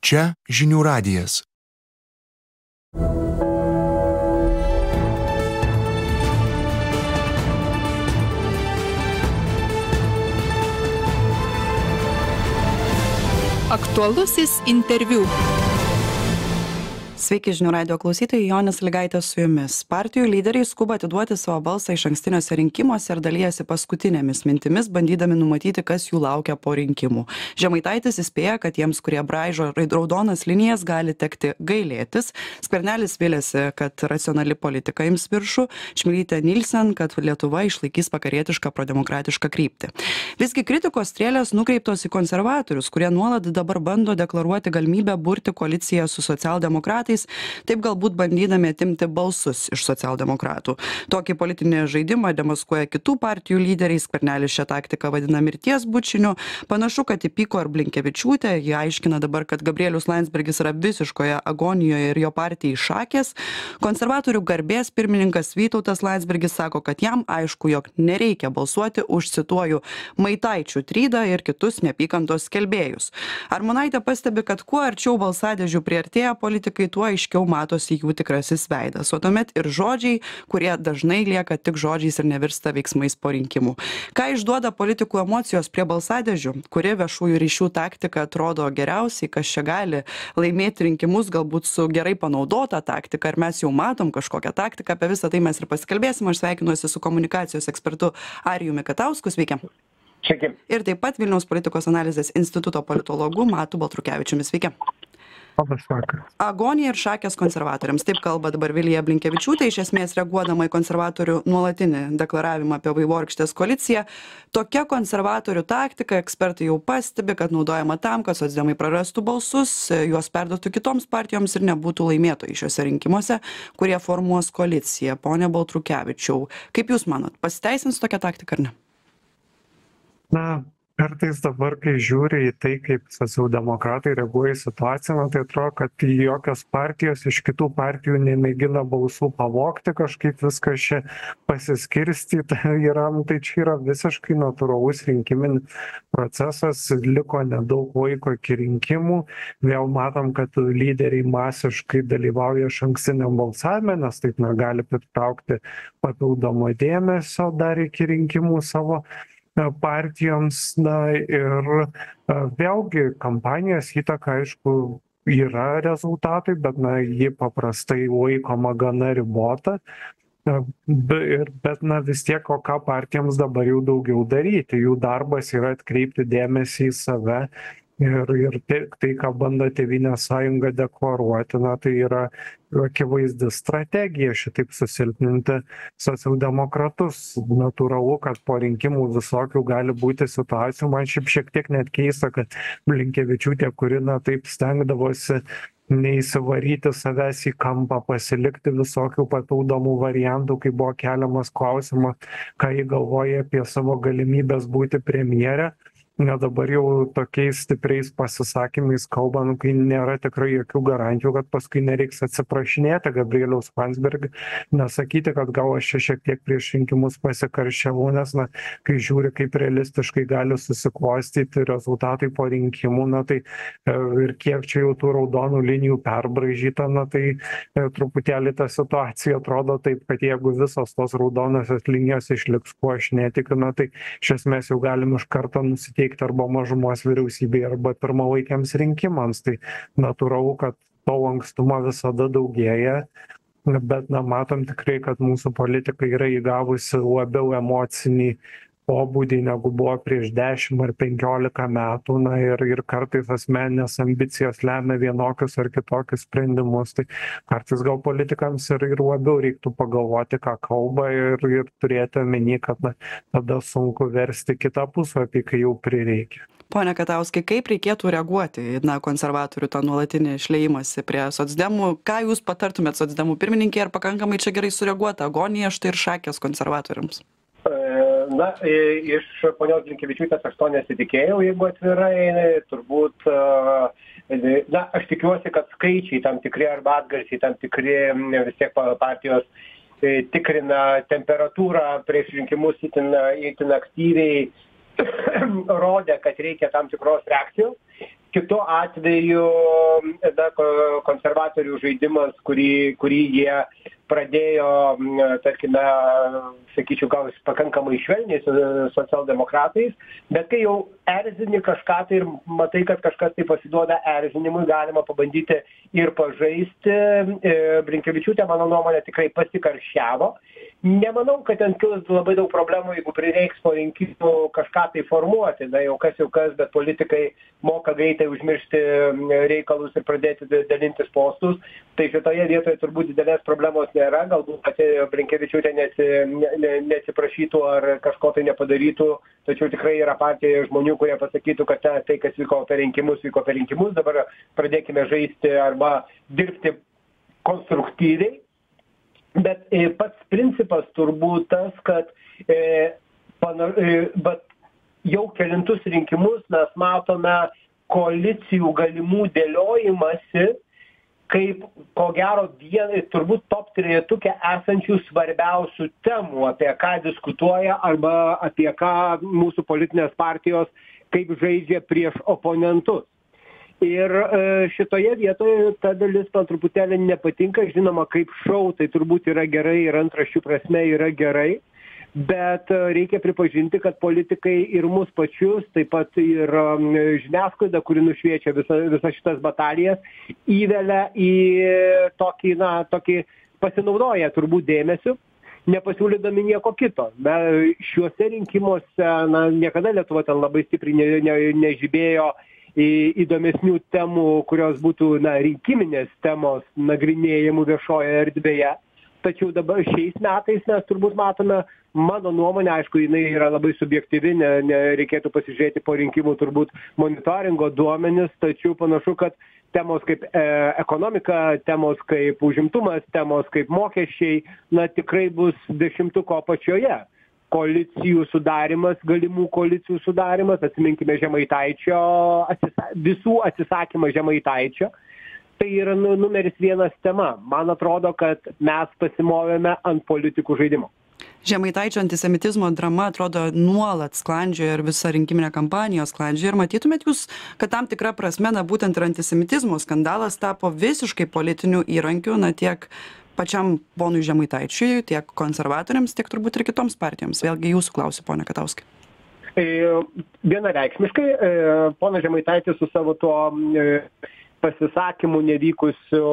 Čia žinių radijas. Aktualusis interviu. Sveiki žinių radio klausytojai, Jonis Ligaitė su jumis. Partijų lyderiai skuba atiduoti savo balsą iš ankstiniuose rinkimuose ir dalyjasi paskutinėmis mintimis, bandydami numatyti, kas jų laukia po rinkimų. Žemaitaitis įspėja, kad tiems, kurie braižo raudonas linijas, gali tekti gailėtis. Skvernelis vėlėsi, kad racionali politika ims viršų. Šmilytė Nilsen, kad Lietuva išlaikys vakarietišką prodemokratišką kryptį. Visgi kritikos strėlės nukreiptos į konservatorius, kurie nuolat dabar bando deklaruoti galimybę burti koaliciją su socialdemokratais metais taip galbūt bandydami atimti balsus iš socialdemokratų. Tokį politinį žaidimą demaskuoja kitų partijų lyderiai skvernelis šią taktiką vadina mirties bučiniu. Panašu kad įpyko ir blinkevičiūtė ji aiškina dabar kad gabrielius landsbergis yra visiškoje agonijoje ir jo partijai šakės. Konservatorių garbės pirmininkas vytautas landsbergis sako kad jam aišku jog nereikia balsuoti už cituoju maitaičių trydą ir kitus neapykantos skelbėjus. Armonaitė pastebi kad kuo arčiau balsadėžių priartėja politikai tuo tuo aiškiau matosi jų tikrasis veidas. O tuomet ir žodžiai kurie dažnai lieka tik žodžiais ir nevirsta veiksmais po rinkimų. Ką išduoda politikų emocijos prie balsadėžių? Kuri viešųjų ryšių taktika atrodo geriausiai? Kas čia gali laimėti rinkimus galbūt su gerai panaudota taktika? Ar mes jau matom kažkokią taktiką? Apie visa tai mes ir pasikalbėsim. Aš sveikinuosi su komunikacijos ekspertu arijumi katausku. Sveiki. Sveiki. Ir taip pat Vilniaus politikos analizės instituto politologu Matu Baltrukevičiumi. Sveiki. Labas vakaras. Agonija ir šakės konservatoriams. Taip kalba dabar Vilija Blinkevičiūtė, iš esmės reaguodama į konservatorių nuolatinį deklaravimą apie vaivorkštės koaliciją. Tokia konservatorių taktika ekspertai jau pastebi, kad naudojama tam, kad socdemai prarastų balsus, juos perduotų kitoms partijoms ir nebūtų laimėtojai šiuose rinkimuose, kurie formuos koaliciją. Pone Baltrukevičiau, kaip Jūs manot, pasiteisins tokia taktika ar ne? Na, kartais dabar kai žiūri į tai kaip socialdemokratai reaguoja į situaciją na tai atrodo kad jokios partijos iš kitų partijų nemėgina balsų pavogti kažkaip viskas čia pasiskirstyta yra. Nu tai čia yra visiškai natūralus rinkiminis procesas liko nedaug laiko iki rinkimų. Vėl matom kad lyderiai masiškai dalyvauja išankstiniam balsavime nes taip na gali pritraukti papildomo dėmesio dar iki rinkimų savo partijoms na ir vėlgi kampanijos įtaka aišku yra rezultatai bet na ji paprastai laikoma gana ribota. Be ir bet na vis tiek o ką partijoms dabar jau daugiau daryti? Jų darbas yra atkreipti dėmesį į save ir ir tik tai ką bando tėvynės sąjunga deklaruoti na tai yra akivaizdi strategija šitaip susilpninti socialdemokratus. Natūralu kad po rinkimų visokių gali būti situacijų man šiaip šiek tiek net keista kad blinkevičiūtė kuri na taip stengdavosi neįsivaryti savęs į kampą pasilikti visokių papildomų variantų kai buvo keliamas klausimas ką ji galvoja apie savo galimybes būti premjere na dabar jau tokiais stipriais pasisakymais kalba nu kai nėra tikrai jokių garantijų kad paskui nereiks atsiprašinėti gabrieliaus landsbergio nesakyti kad gal aš čia šiek tiek prieš rinkimus pasikarščiavau nes na kai žiūri kaip realistiškai gali susiklostyti rezultatai po rinkimų na tai e, ir kiek čia jau tų raudonų linijų perbraižyta na tai e, truputėlį ta situacija atrodo taip kad jeigu visos tos raudonosios linijos išliks kuo aš netikiu na tai iš esmės jau galim iš karto nusiteikt veikti arba mažumos vyriausybei arba pirmalaikiams rinkimams tai natūralu kad to lankstumo visada daugėja. Bet na matom tikrai kad mūsų politika yra įgavusi labiau emocinį pobūdį negu buvo prieš dešim ar penkiolika metų na ir ir kartais asmeninės ambicijos lemia vienokius ar kitokius sprendimus. Tai kartais gal politikams ir ir labiau reiktų pagalvoti ką kalba ir ir turėti omeny kad na tada sunku versti kitą puslapį kai jau prireikia. Pone katauskai kaip reikėtų reaguoti į na konservatorių tą nuolatinį šliejimąsi prie socdemų? Ką jūs patartumėt socdemų pirmininkei ar pakankamai čia gerai sureaguota agonija štai ir šakės konservatoriams na iš ponios blinkevičiūtės aš to nesitikėjau jeigu atvirai turbūt na aš tikiuosi kad skaičiai tam tikri arba atgarsiai tam tikri vis tiek partijos tikrina temperatūrą prieš rinkimus itin itin aktyviai rodė, kad reikia tam tikros reakcijos. Kitu atveju, na, konservatorių žaidimas, kurį, kurį jie pradėjo, tarkime, sakyčiau, gal pakankamai švelniai su socialdemokratais, bet kai jau erzini kažką tai ir matai, kad kažkas tai pasiduoda erzinimui, galima pabandyti ir pažaisti. E, Brinkevičiūtė, mano nuomonė, tikrai pasikaršiavo. Nemanau, kad ten kils labai daug problemų, jeigu prireiks po rinkimų kažką tai formuoti. Na jau kas jau kas, bet politikai moka greitai užmiršti reikalus ir pradėti dalintis postus. Tai šitoje vietoje turbūt didelės problemos nėra, galbūt pati Brinkevičiūtė nesi, ne, ne, neatsiprašytų ar kažko tai nepadarytų, tačiau tikrai yra partijoje žmonių, kurie pasakytų, kad ta, tai, kas vyko per rinkimus, vyko per rinkimus, dabar pradėkime žaisti arba dirbti konstruktyviai. Bet e, pats principas turbūt tas, kad e, pana, e, bet jau kelintus rinkimus mes matome koalicijų galimų dėliojimąsi kaip ko gero vienai turbūt top trejetuke esančių svarbiausių temų apie ką diskutuoja arba apie ką mūsų politinės partijos kaip žaidžia prieš oponentus. Ir e, šitoje vietoje ta dalis man truputėlį nepatinka žinoma kaip šou tai turbūt yra gerai ir antraščių prasme yra gerai bet e, reikia pripažinti kad politikai ir mus pačius taip pat ir žiniasklaida kuri nušviečia visa visas šitas batalijas įvelia į tokį na tokį pasinaudoja turbūt dėmesiu nepasiūlydami nieko kito. Be šiuose rinkimuose na niekada lietuva ten labai stipriai ne ne nežibėjo į įdomesnių temų kurios būtų na rinkiminės temos nagrinėjamų viešojoje erdvėje tačiau dabar šiais metais mes turbūt matome mano nuomone aišku jinai yra labai subjektyvi ne ne reikėtų pasižiūrėti po rinkimų turbūt monitoringo duomenis tačiau panašu kad temos kaip e ekonomika temos kaip užimtumas temos kaip mokesčiai na tikrai bus dešimtuko apačioje. Koalicijų sudarymas galimų koalicijų sudarymas atsiminkime žemaitaičio atsisa visų atsisakymą žemaitaičio tai yra nu numeris vienas tema. Man atrodo kad mes pasimovėme ant politikų žaidimo. Žemaitaičio antisemitizmo drama atrodo nuolat sklandžioja ir visa rinkiminė kampanija sklandžioja ir matytumėt jūs kad tam tikra prasme na būtent ir antisemitizmo skandalas tapo visiškai politiniu įrankiu na tiek pačiam ponui žemaitaičiui tiek konservatoriams tiek turbūt ir kitoms partijoms. Vėlgi jūsų klausiu pone katauskai. Tai vienareikšmiškai e, ponas žemaitaitis su savo tuo e, pasisakymų nevykusių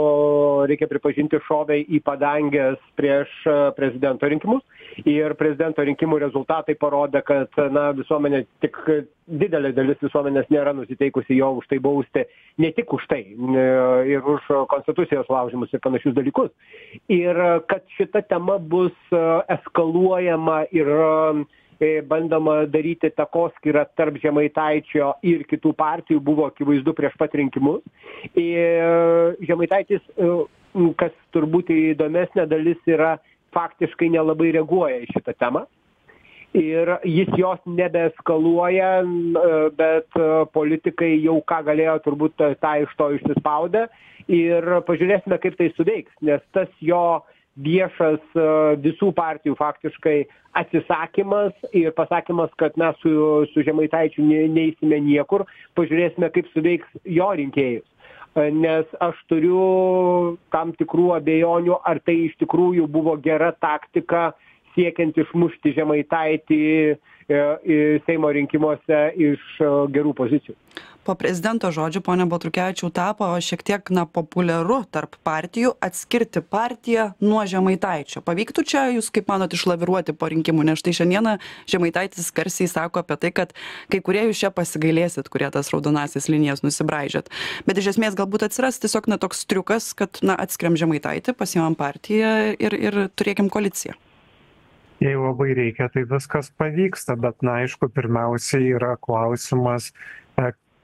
reikia pripažinti šovė į padanges prieš e, prezidento rinkimus. Ir prezidento rinkimų rezultatai parodė kad na visuomenė tik didelė dalis visuomenės nėra nusiteikusi jo už tai bausti ne tik už tai ir už konstitucijos laužymus ir panašius dalykus. Ir kad šita tema bus e, eskaluojama ir e, bandoma daryti takoskyrą tarp žemaitaičio ir kitų partijų buvo akivaizdu prieš pat rinkimus ir žemaitaitis e, kas turbūt įdomesnė dalis yra faktiškai nelabai reaguoja į šitą temą. Ir jis jos nebeeskaluoja, bet politikai jau ką galėjo turbūt tą iš to išsispaudė. Ir pažiūrėsime, kaip tai suveiks, nes tas jo viešas visų partijų faktiškai atsisakymas ir pasakymas, kad mes su, su Žemaitaičiu neįsime niekur, pažiūrėsime, kaip suveiks jo rinkėjus. Nes aš turiu tam tikrų abejonių ar tai iš tikrųjų buvo gera taktika siekiant išmušti žemaitaitį e, seimo rinkimuose iš e, gerų pozicijų po prezidento žodžių pone baltrukevičiau tapo šiek tiek na populiaru tarp partijų atskirti partiją nuo žemaitaičio. Pavyktų čia jūs kaip manot išlaviruoti po rinkimų? Nes štai šiandieną žemaitaitis garsiai sako apie tai kad kai kurie jūs čia pasigailėsit kurie tas raudonąsias linijas nusibraižėt. Bet iš esmės galbūt atsiras tiesiog na toks triukas kad na atskiriam žemaitaitį pasiimam partiją ir ir turėkim koaliciją. Jei labai reikia tai viskas pavyksta bet na aišku pirmiausia yra klausimas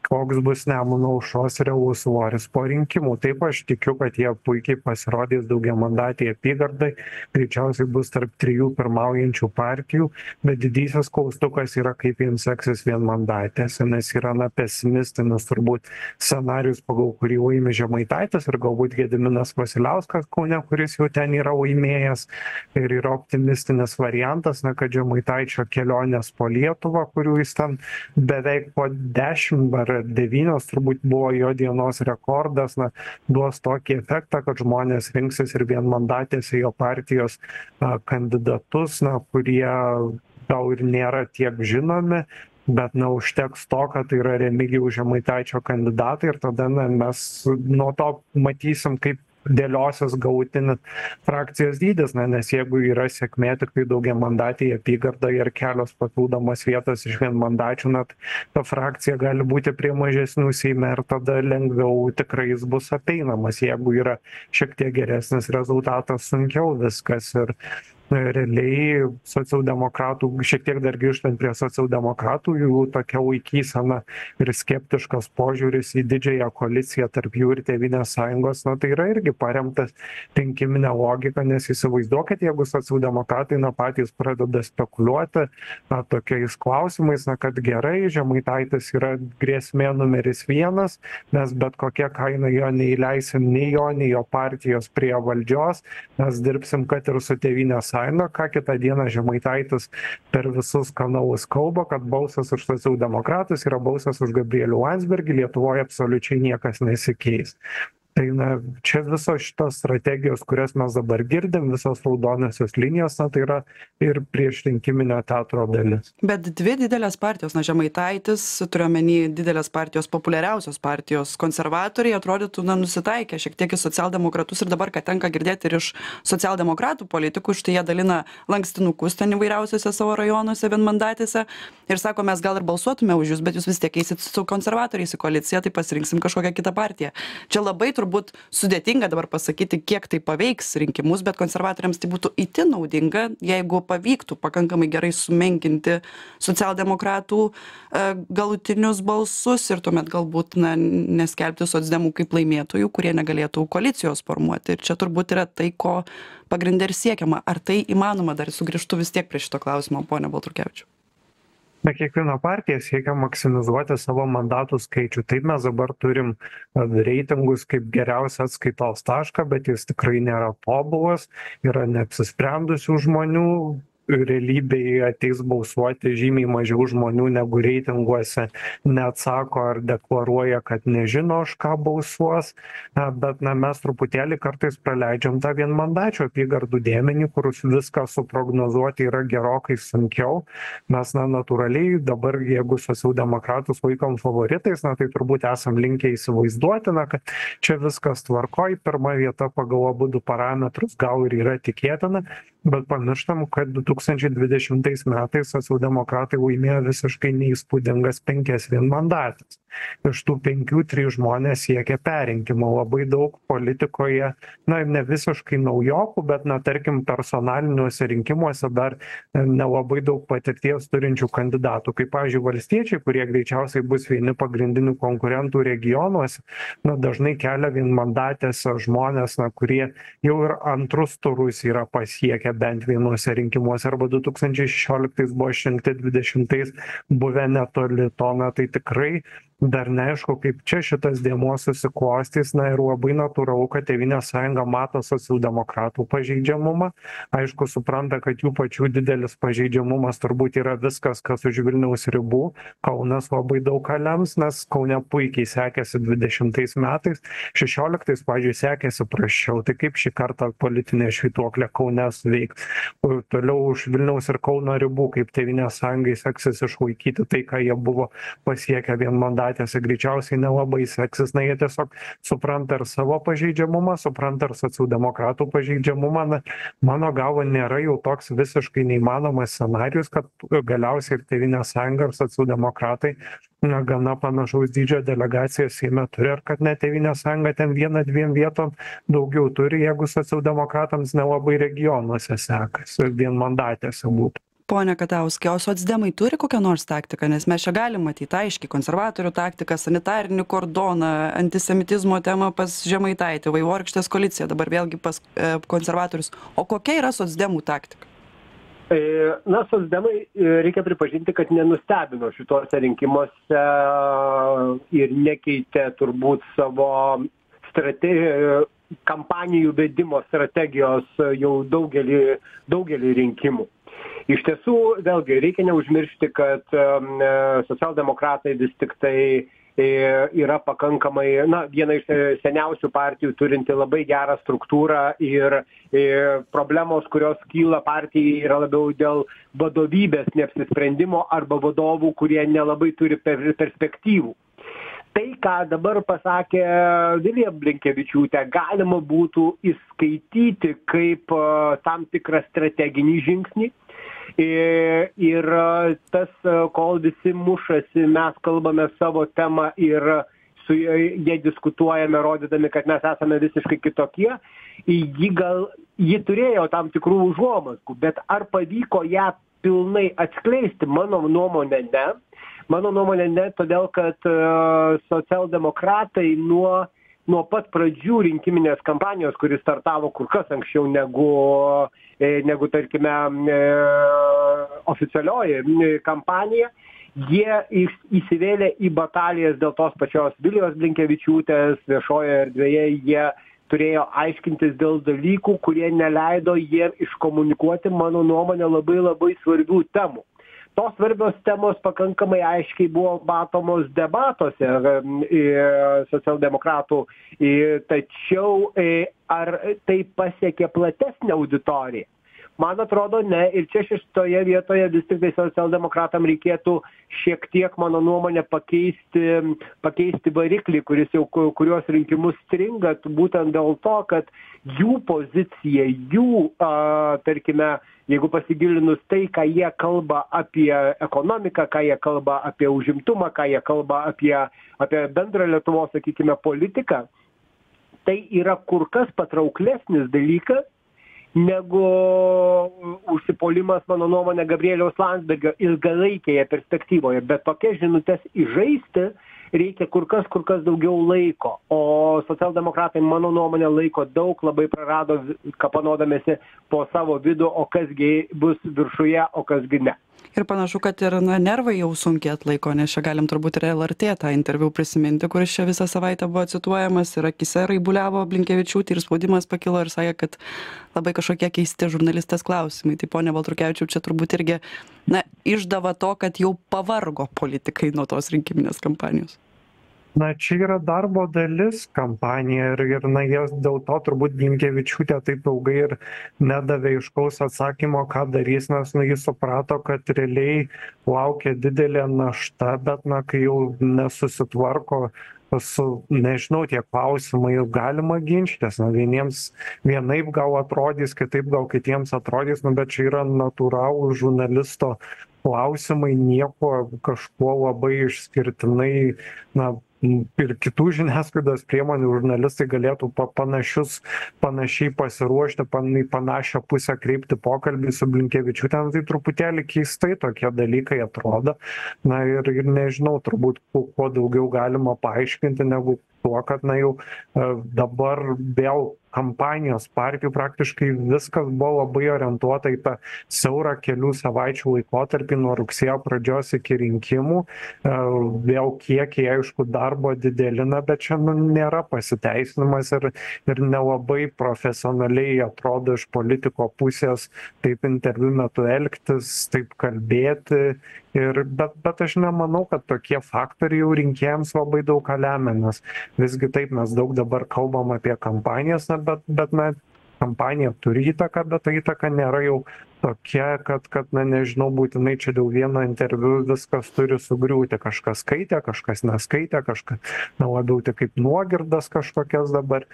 koks bus nemuno aušros realus svoris po rinkimų. Taip aš tikiu kad jie puikiai pasirodys daugiamandatėj apygardoj greičiausiai bus tarp trijų pirmaujančių partijų bet didysis klaustukas yra kaip jiems seksis vienmandatėse nes yra na pesimistinis turbūt scenarijus pagal kurį laimi žemaitaitis ir galbūt gediminas vasiliauskas kaune kuris jau ten yra laimėjęs. Ir yra optimistinis variantas na kad žemaitaičio kelionės po lietuvą kurių jis ten beveik po dešim ar devynios turbūt buvo jo dienos rekordas na duos tokį efektą kad žmonės rinksis ir vienmandatėse jo partijos a kandidatus na kurie gal ir nėra tiek žinomi bet na užteks to kad tai yra remigijaus žemaitaičio kandidatai ir tada na mes nuo to matysim kaip dėliosis galutinis frakcijos dydis na nes jeigu yra sėkmė tiktai daugiamandatėj apygardoj ir kelios papildomos vietos iš vienmandačių na ta frakcija gali būti prie mažesnių seime ir tada lengviau tikrai jis bus apeinamas. Jeigu yra šiek tiek geresnis rezultatas sunkiau viskas ir realiai socialdemokratų šiek tiek dar grįžtant prie socialdemokratų jų tokia laikysena ir skeptiškas požiūris į didžiąją koaliciją tarp jų ir tėvynės sąjungos na tai yra irgi paremtas rinkimine logika nes įsivaizduokit jeigu socialdemokratai na patys pradeda spekuliuoti na tokiais klausimais na kad gerai žemaitaitis yra grėsmė numeris vienas mes bet kokia kaina jo neįleisim nei jo nei jo partijos prie valdžios mes dirbsim kad ir su tėvynės sąjunga ką kitą dieną žemaitaitis per visus kanalus kalba kad balsas už socialdemokratus yra balsas už gabrielių landsbergį lietuvoj absoliučiai niekas nesikeis tai na čia visos šitos strategijos kurias mes dabar girdim visos raudonosios linijos na tai yra ir priešrinkiminio teatro dalis. Bet dvi didelės partijos na žemaitaitis turiu omeny didelės partijos populiariausios partijos konservatoriai atrodytų na nusitaikę šiek tiek į socialdemokratus ir dabar ką tenka girdėt ir iš socialdemokratų politikų štai jie dalina lankstinukus ten įvairiausiuose savo rajonuose vienmandatėse ir sako mes gal ir balsuotume už jus bet jūs vis tiek eisit su konservatoriais į koaliciją tai pasirinksim kažkokią kitą partiją. Čia labai turbūt sudėtinga dabar pasakyti kiek tai paveiks rinkimus bet konservatoriams tai būtų itin naudinga jeigu pavyktų pakankamai gerai sumenkinti socialdemokratų e, galutinius balsus ir tuomet galbūt na neskelbti socdemų kaip laimėtojų kurie negalėtų koalicijos formuoti. Ir čia turbūt yra tai ko pagrinde ir siekiama. Ar tai įmanoma dar sugrįžtu vis tiek prie šito klausimo pone baltrukevičiau na kiekviena partija siekia maksimizuoti savo mandatų skaičių. Taip mes dabar turim reitingus kaip geriausią atskaitos tašką bet jis tikrai nėra tobulas yra neapsisprendusių žmonių realybėj ateis balsuoti žymiai mažiau žmonių negu reitinguose neatsako ar deklaruoja kad nežino už ką balsuos. Na bet na mes truputėlį kartais praleidžiam tą vienmandačių apygardų dėmenį kur viską suprognozuoti yra gerokai sunkiau. Mes na natūraliai dabar jeigu socialdemokratus laikom favoritais na tai turbūt esam linkę įsivaizduoti na kad čia viskas tvarkoj pirma vieta pagal abudu parametrus gal ir yra tikėtina bet pamirštam kad du tūkstančiai dvidešimtais metais socialdemokratai laimėjo visiškai neįspūdingas penkias vienmandates. Iš tų penkių trys žmonės siekė perrinkimo labai daug politikoje na ne visiškai naujokų bet na tarkim personaliniuose rinkimuose dar nelabai daug patirties turinčių kandidatų. Kaip pavyzdžiui valstiečiai kurie greičiausiai bus vieni pagrindinių konkurentų regionuose na dažnai kelia vienmandatėse žmones na kurie jau ir antrus turus yra pasiekę bent vienuose rinkimuose arba du tūkstančiai šešioliktais buvo išrinkti dvidešimtais buvę netoli to. Na tai tikrai dar neaišku kaip čia šitas dėmuo susiklostys. Na ir labai natūralu kad tėvynės sąjunga mato socialdemokratų pažeidžiamumą. Aišku supranta kad jų pačių didelis pažeidžiamumas turbūt yra viskas kas už vilniaus ribų. Kaunas labai daug ką lems nes kaune puikiai sekėsi dvidešimtais metais. Šešioliktais pavyzdžiui sekėsi prasčiau. Tai kaip šį kartą politinė švytuoklė kaune suveiks o toliau už vilniaus ir kauno ribų kaip tėvynės sąjungai seksis išlaikyti tai ką jie buvo pasiekę vienmandatėje kandidatėse greičiausiai nelabai seksis na jie tiesiog supranta ir savo pažeidžiamumą supranta ir socialdemokratų pažeidžiamumą na mano galva nėra jau toks visiškai neįmanomas scenarijus kad galiausiai ir tėvynės sąjunga ir socialdemokratai na gana panašaus dydžio delegaciją seime turi ir kad net tėvynės sąjunga ten viena dviem vietom daugiau turi jeigu socialdemokratams nelabai regionuose sekasi vienmandatėse būtų pone katauskai o socdemai turi kokią nors taktiką? Nes mes čia galim matyt aiškiai konservatorių taktiką sanitarinį kordoną antisemitizmo temą pas žemaitaitį vaivorykštės koaliciją dabar vėlgi pas e, konservatorius. O kokia yra socdemų taktika? E, na, socdemai e, reikia pripažinti, kad nenustebino šituose rinkimuose ir nekeitė turbūt savo strate... kampanijų vedimo strategijos jau daugelį, daugelį rinkimų. Iš tiesų, vėlgi, reikia neužmiršti, kad socialdemokratai vis tik tai E, yra pakankamai na viena iš seniausių partijų turinti labai gerą struktūrą ir e, problemos kurios kyla partijai yra labiau dėl vadovybės neapsisprendimo arba vadovų kurie nelabai turi per perspektyvų. Tai ką dabar pasakė vilija blinkevičiūtė galima būtų įskaityti kaip tam tikrą strateginį žingsnį ir tas kol visi mušasi mes kalbame savo temą ir su ja diskutuojame rodydami kad mes esame visiškai kitokie. Ji gal ji turėjo tam tikrų užuomazgų bet ar pavyko ją pilnai atskleisti? Mano nuomone ne. Mano nuomone ne todėl kad socialdemokratai nuo nuo pat pradžių rinkiminės kampanijos kuri startavo kur kas anksčiau negu e, negu tarkime e, oficialioji kampanija jie iš įsivėlė į batalijas dėl tos pačios vilijos blinkevičiūtės viešojoje erdvėje jie turėjo aiškintis dėl dalykų kurie neleido jiem iškomunikuoti mano nuomone labai labai svarbių temų tos svarbios temos pakankamai aiškiai buvo matomos debatuose socialdemokratų tačiau ar tai pasiekė platesnę auditoriją? Man atrodo ne ir čia šitoje vietoje vis tiktai socialdemokratam reikėtų šiek tiek mano nuomone pakeisti pakeisti variklį kuris jau kuriuos rinkimus stringa būtent dėl to kad jų pozicija jų a tarkime jeigu pasigilinus tai ką jie kalba apie ekonomiką ką jie kalba apie užimtumą ką jie kalba apie apie bendrą lietuvos sakykime politiką tai yra kur kas patrauklesnis dalykas negu užsipuolimas mano nuomone gabrieliaus landsbergio ilgalaikėje perspektyvoje. Bet tokias žinutes įžaisti reikia kur kas kur kas daugiau laiko. O socialdemokratai mano nuomone laiko daug labai prarado kapanodamiesi po savo vidų o kas gi bus viršuje o kas gi ne ir panašu kad ir na nervai jau sunkiai atlaiko nes čia galim turbūt ir lrt tą interviu prisiminti kuris čia visą savaitę buvo cituojamas ir akyse raibuliavo blinkevičiūtei ir spaudimas pakilo ir sakė kad labai kažkokie keisti žurnalistės klausimai. Tai pone baltrukevičiau čia turbūt irgi na išdava to kad jau pavargo politikai nuo tos rinkiminės kampanijos na čia yra darbo dalis kampanija ir ir na jos dėl to turbūt blinkevičiūtė taip ilgai ir nedavė aiškaus atsakymo ką darys nes na ji suprato kad realiai laukia didelė našta bet na kai jau nesusitvarko su nežinau tie klausimai galima ginčytis na vieniems vienaip gal atrodys kitaip gal kitiems atrodys nu bet čia yra natūralūs žurnalisto klausimai niekuo kažkuo labai išskirtinai na ir kitų žiniasklaidos priemonių žurnalistai galėtų pa panašius panašiai pasiruošti pan į panašią pusę kreipti pokalbį su blinkevičiūte. Nu tai truputėlį keistai tokie dalykai atrodo. Na ir ir nežinau turbūt kuo daugiau galima paaiškinti negu tuo kad na jau e, dabar vėl kampanijos partijų praktiškai viskas buvo labai orientuota į tą siaurą kelių savaičių laikotarpį nuo rugsėjo pradžios iki rinkimų. E, vėl kiekiai aišku darbo dideli na bet čia nu nėra pasiteisinimas ir ir nelabai profesionaliai atrodo iš politiko pusės taip interviu metu elgtis taip kalbėti ir bet bet aš nemanau kad tokie faktoriai jau rinkėjams labai daug ką lemia nes visgi taip mes daug dabar kalbam apie kampanijas na bet bet na kampanija turi įtaką bet ta įtaka nėra jau tokia kad kad na nežinau būtinai čia dėl vieno interviu viskas turi sugriūti. Kažkas skaitė kažkas neskaitė kažkas na labiau tik kaip nuogirdas kažkokias dabar.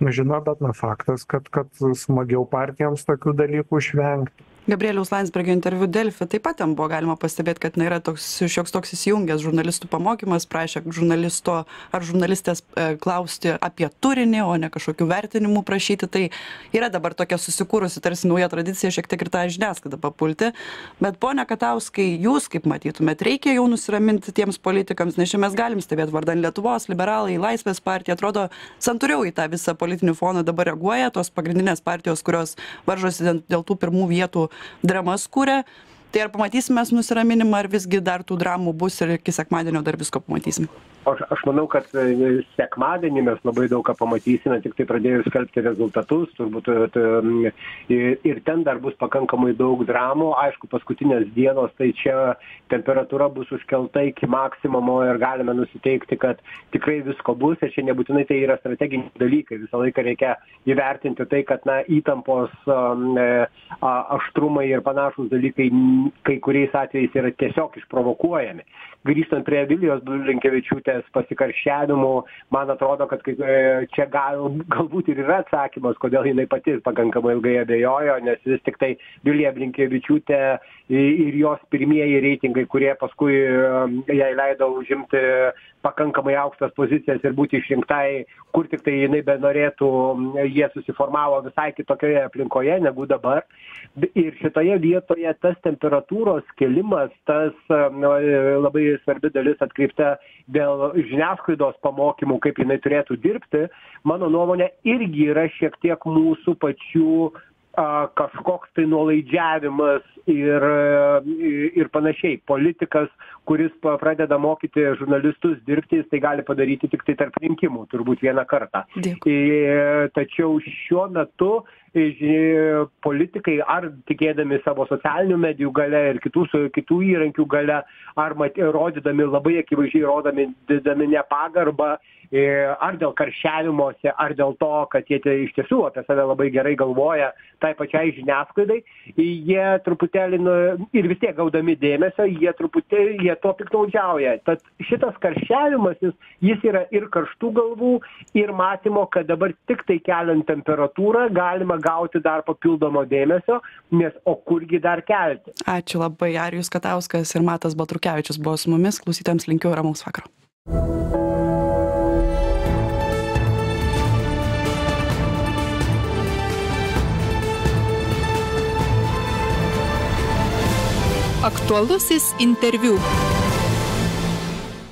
Žino bet na faktas kad kad smagiau partijoms tokių dalykų išvengti gabrieliaus landsbergio interviu delfi taip pat ten buvo galima pastebėt kad na yra toks šioks toks įsijungęs žurnalistų pamokymas prašė žurnalisto ar žurnalistės e, klausti apie turinį o ne kažkokių vertinimų prašyti. Tai yra dabar tokia susikūrusi tarsi nauja tradicija šiek tiek ir tą žiniasklaidą papulti. Bet pone katauskai jūs kaip matytumėt reikia jau nusiraminti tiems politikams nes čia mes galim stebėt vardan lietuvos liberalai laisvės partija atrodo santūriau į tą visą politinį foną dabar reaguoja tos pagrindinės partijos kurios varžosi dėl tų pirmų vietų dramas kuria tai ar pamatysim mes nusiraminimą ar visgi dar tų dramų bus ir iki sekmadienio dar visko pamatysim? Aš aš manau kad e, sekmadienį mes labai daug ką pamatysime tiktai pradėjus skelbti rezultatus turbūt e, t ir ten dar bus pakankamai daug dramų. Aišku paskutinės dienos tai čia temperatūra bus užkelta iki maksimumo ir galime nusiteikti kad tikrai visko bus ir čia nebūtinai tai yra strateginiai dalykai. Visą laiką reikia įvertinti tai kad na įtampos e, aštrumai ir panašūs dalykai kai kuriais atvejais yra tiesiog išprovokuojami grįžtant prie vilijos blinkevičiūtės pasikarščiavimų man atrodo kad kai e, čia gal galbūt ir yra atsakymas kodėl jinai pati pakankamai ilgai abejojo nes vis tiktai vilija blinkevičiūtė ir jos pirmieji reitingai kurie paskui e, jai leido užimti pakankamai aukštas pozicijas ir būti išrinktai kur tiktai jinai benorėtų jie susiformavo visai kitokioje aplinkoje negu dabar. Ir šitoje vietoje tas temperatūros kėlimas tas na labai svarbi dalis atkreipta dėl žiniasklaidos pamokymų kaip jinai turėtų dirbti. Mano nuomone irgi yra šiek tiek mūsų pačių a kažkoks tai nuolaidžiavimas ir ir panašiai. Politikas kuris pradeda mokyti žurnalistus dirbti jis tai gali padaryti tiktai tarp rinkimų turbūt vieną kartą. Tačiau šiuo metu ži politikai ar tikėdami savo socialinių medijų galia ir kitų su kitų įrankių galia ar mat rodydami labai akivaizdžiai rodami didami nepagarbą i ar dėl karščiavimosi ar dėl to kad jie iš tiesų apie save labai gerai galvoja tai pačiai žiniasklaidai jie truputėlį nu ir vis tiek gaudami dėmesio jie truputį jie tuo piktnaudžiauja. Tad šitas karščiavimasis jis yra ir karštų galvų ir matymo kad dabar tiktai keliant temperatūrą galima gauti dar papildomo dėmesio nes o kurgi dar kelti? Ačiū labai arijus katauskas ir matas baltrukevičius buvo su mumis. Klausytojams linkiu ramaus vakaro. Aktualusis interviu